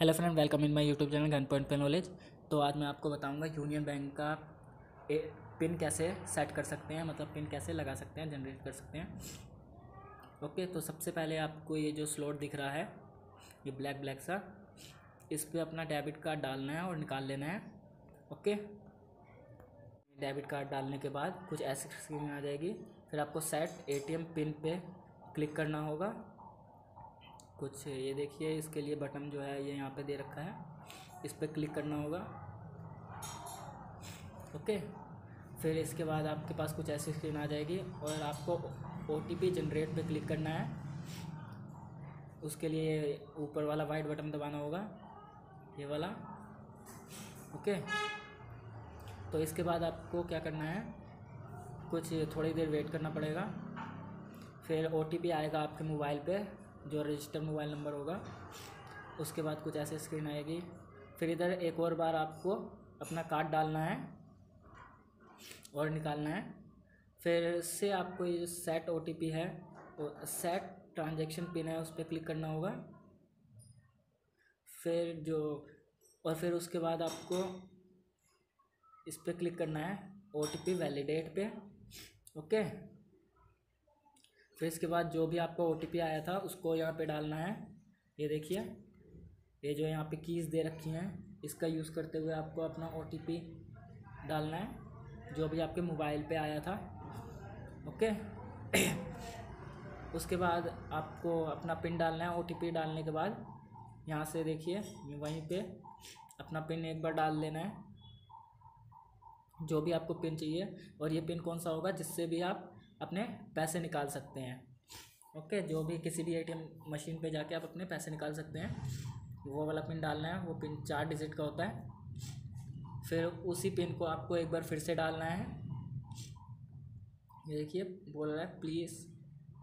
Hello friend welcome in my YouTube channel gun point पे knowledge तो आज मैं आपको बताऊँगा यूनियन बैंक का ए, पिन कैसे सेट कर सकते हैं मतलब पिन कैसे लगा सकते हैं जनरेट कर सकते हैं। ओके तो सबसे पहले आपको ये जो स्लॉट दिख रहा है ये ब्लैक ब्लैक सा इस पर अपना डेबिट कार्ड डालना है और निकाल लेना है। ओके डेबिट कार्ड डालने के बाद कुछ ऐसी स्क्रीन आ जाएगी। फिर आपको सेट एटीएम पिन पे क्लिक करना होगा। कुछ ये देखिए, इसके लिए बटन जो है ये यहाँ पे दे रखा है। इस पर क्लिक करना होगा। ओके? फिर इसके बाद आपके पास कुछ ऐसी स्क्रीन आ जाएगी और आपको ओटीपी जनरेट पे क्लिक करना है। उसके लिए ऊपर वाला वाइट बटन दबाना होगा, ये वाला। ओके? तो इसके बाद आपको क्या करना है, कुछ थोड़ी देर वेट करना पड़ेगा। फिर ओटीपी आएगा आपके मोबाइल पे। जो रजिस्टर मोबाइल नंबर होगा, उसके बाद कुछ ऐसे स्क्रीन आएगी। फिर इधर एक और बार आपको अपना कार्ड डालना है और निकालना है। फिर से आपको ये सेट ओटीपी है वो सेट ट्रांजेक्शन पिन है, उस पर क्लिक करना होगा। फिर जो, और फिर उसके बाद आपको इस पर क्लिक करना है ओ टी पी वैलिडेट पे ओके फिर इसके बाद जो भी आपको ओ आया था, उसको यहाँ पे डालना है। ये देखिए, ये जो यहाँ पे कीज़ दे रखी हैं, इसका यूज़ करते हुए आपको अपना ओटीपी डालना है, जो भी आपके मोबाइल पे आया था। ओके? उसके बाद आपको अपना पिन डालना है ओटीपी डालने के बाद। यहाँ से देखिए वहीं पे अपना पिन एक बार डाल लेना है। जो भी आपको पिन चाहिए, और ये पिन कौन सा होगा, जिससे भी आप अपने पैसे निकाल सकते हैं। ओके, जो भी किसी भी एटीएम मशीन पे जाके आप अपने पैसे निकाल सकते हैं। वो वाला पिन डालना है, वो पिन चार डिजिट का होता है। फिर उसी पिन को आपको एक बार फिर से डालना है। ये देखिए, बोल रहा है please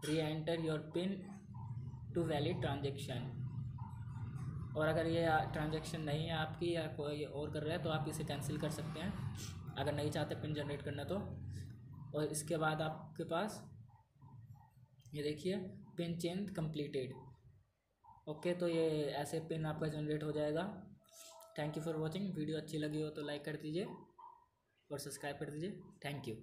re enter your PIN to valid transaction और अगर ये ट्रांजेक्शन नहीं है आपकी या कोई और कर रहा है तो आप इसे कैंसिल कर सकते हैं। अगर नहीं चाहते पिन जनरेट करना तो और इसके बाद आपके पास, ये देखिए पिन चेंज कंप्लीटेड ओके तो ये ऐसे पिन आपका जनरेट हो जाएगा. Thank you for watching video अच्छी लगी हो तो लाइक कर दीजिए और सब्सक्राइब कर दीजिए. Thank you